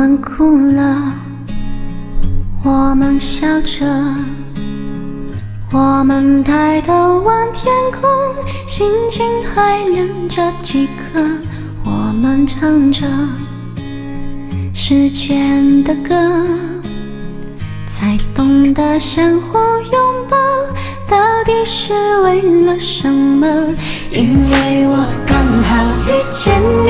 们哭了，我们笑着，我们抬头望天空，心情还连着几颗，我们唱着时间的歌，才懂得相互拥抱，到底是为了什么？因为我刚好遇见你，